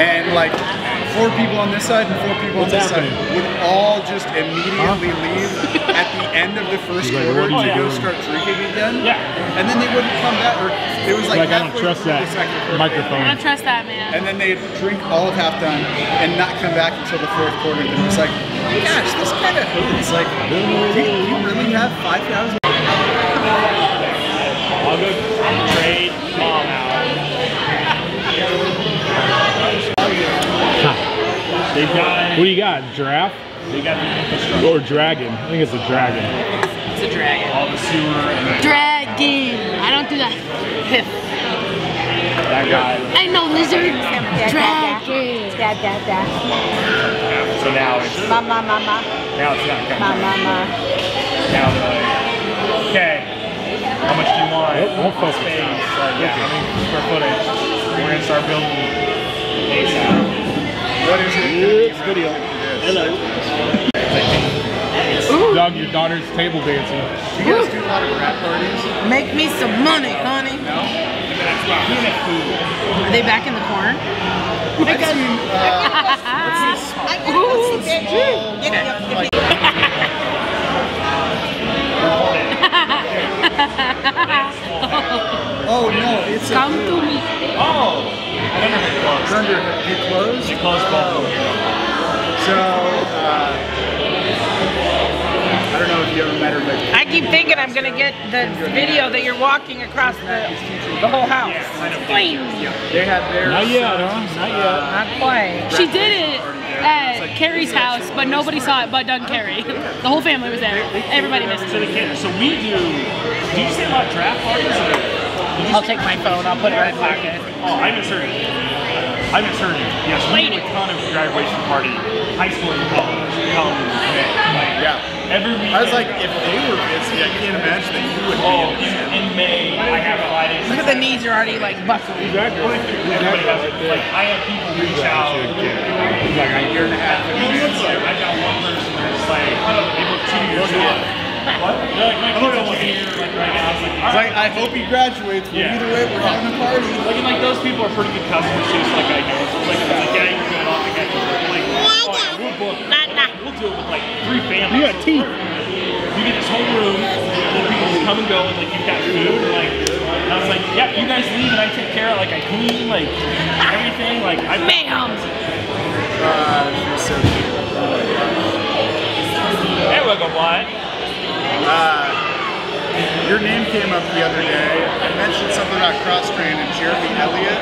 And like four people on this side and four people What's on this happening? side would all just immediately leave at the end of the first like, quarter to go doing?" start drinking again. Yeah. And then they wouldn't come back. Or it was like, Like, I don't trust that the second quarter. I microphone. don't trust that man. And then they'd drink all of halftime and not come back until the fourth quarter. And it's like, gosh, this kind of hurts. Like, do you, do you really have 5,000? I'll go trade mom out. They got, What do you got? Giraffe they got the infrastructure, or dragon? I think it's a dragon. It's a dragon. all the sewer, and Dragon. I don't do that. Piff. that guy. I know lizard. Dragon. Da da da. So now it's Mama mama now it's not coming. mama mama. Now they're like, okay, how much do you want? Nope, won't focus. Space. Like, yeah, how many square footage? We're gonna start building ASAP. What is it? It's video. Doug, your daughter's table dancing. Do you guys do a lot of rap parties? Make me some money, honey. Peanut food. Are they back in the corn? I've seen, uh, Get it, oh no, it's a Come to me. Oh, I wonder if it it's closed. under it closed. It closed both. So uh, I don't know if you ever met her, but I keep thinking I'm gonna get the video that you're walking across the the whole house. they had their Not yet, huh? Not yet. Not quite. She did it at Carrie's house, but nobody saw it but Doug and Carrie. The whole family was there. Everybody missed it. so we do. Do you say about draft parties? Or, did you I'll say- take my phone. I'll put it in my pocket. Oh, I misheard. I misheard. Yes, we do a ton of graduation party, high school and college. College is. Like, Yeah. Every weekend. I was like, if they were busy, I can't imagine that you would oh, be. in, in May, I have Fridays. Look at the knees are already like buckling. Everybody has it. Like, I have people reach out. Like a year and a half. Like, I got one person that's like, oh, they booked two years ago. What? They're like, my kid's only here, like, right now. I was like, all It's like, I hope he graduates, but Yeah. either way, we're having a party. Like, and like those people are pretty good customers too, so like I know. So it's like, it's like yeah, you're good off the get Like, yeah, we'll book. We'll do it with like three families. You got teeth. You get this whole room, and people just come and go, and like you've got food, and like. And I was like, yeah, you guys leave, and I take care of like I clean, like everything, like I. Ma'am. Uh, she's so cute. Hey, welcome, what? Uh, your name came up the other day. I mentioned something about cross train and Jeremy Elliott.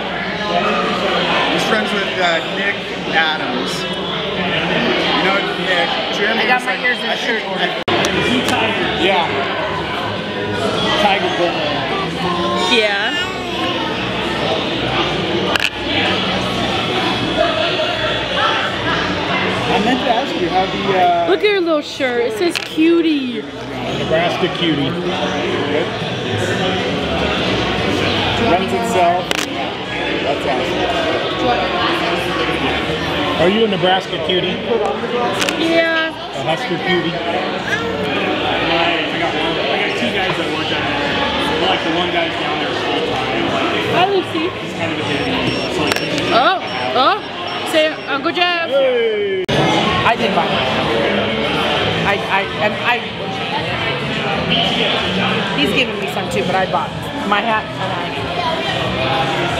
He's friends with uh, Nick Adams. You know Nick. Jeremy I got my like- ears in I a shirt think- order. Yeah. Tiger Bull. Yeah. I meant to ask you how the uh, Look at her little shirt. It says cutie. Nebraska cutie. runs itself. That's awesome. Are you a Nebraska cutie? Yeah. A Husker cutie? I got one. I got two guys that work at it. Like the one guy's down there full time. Hi, Lucy. he's kind of a hippie. So like Oh. Oh. Say uh, Uncle Jeff. I did buy mine. I I and I. He's giving me some too, but I bought my hat and I.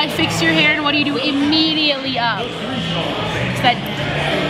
I fix your hair, and what do you do immediately up? That.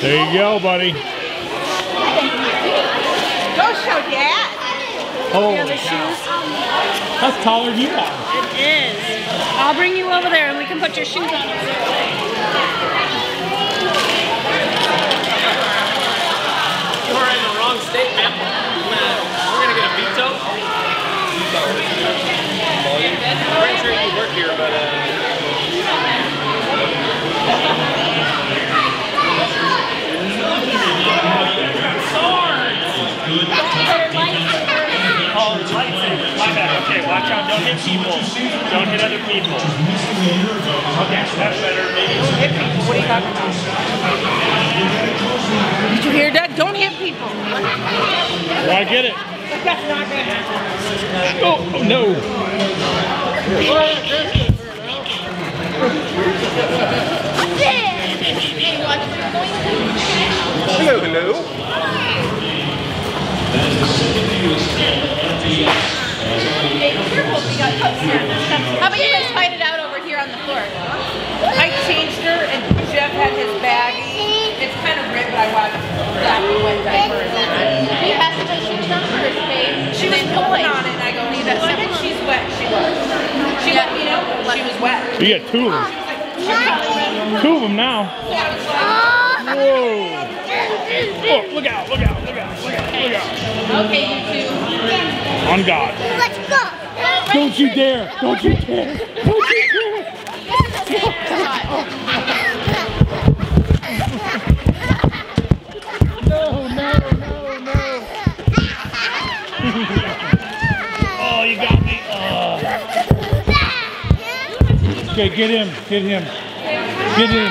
There you go, buddy. Go show dad. Holy The shoes. That's taller than you are. It is. I'll bring you over there and we can put your shoes on. You're in the wrong state, man. Watch out. Don't hit people. Don't hit other people. Okay, that's better. Maybe Hit people. What are you talking about? Did you hear that? Don't hit people. Well, I get it. That's not gonna happen. Oh, oh no. hello, hello. Exactly what diaper. He has to put shoes on first, babe. She was pulling on it and I go, Nita, I think she's wet. She was. She let me know she was wet. You got two of them. Two of them now. Whoa. Oh, look out, look out, look out, look out, look out. Okay, you two. On God. Let's go. Don't you dare. Don't you dare. Don't you dare. Okay, get him. Get him. Get him.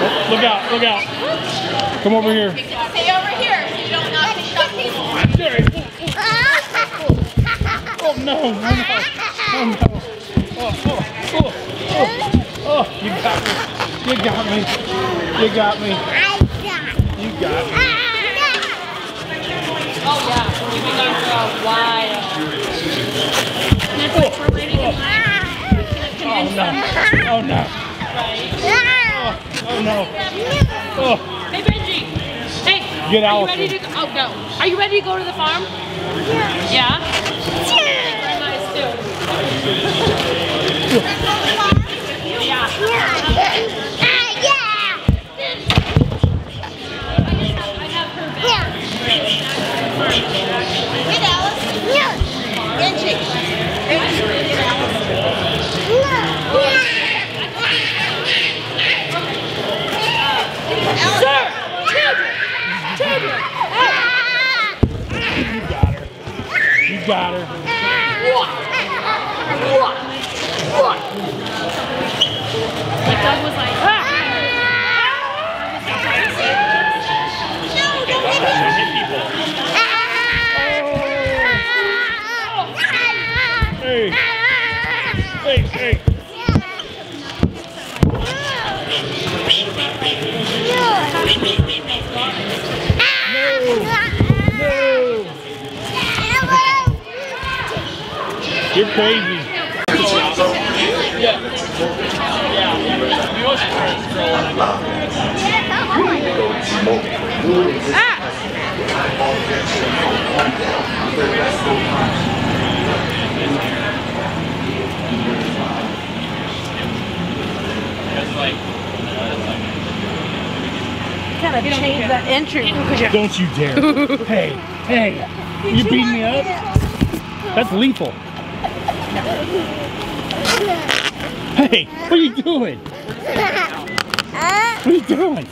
Oh, look out, look out. Come over here. Stay over here so you don't knock things off people. Jerry. Oh no, oh no, oh no. Oh, oh, oh, oh, oh, you got me. You got me. You got me. I got You got me. Oh, Hey Benji. Hey. Get Are you ready to go? Oh no. Are you ready to go to the farm? Yeah. Grandma You're crazy. Gotta change that entry. Don't you dare. hey, hey. You beating me up? That's lethal. Hey, what are you doing? What are you doing?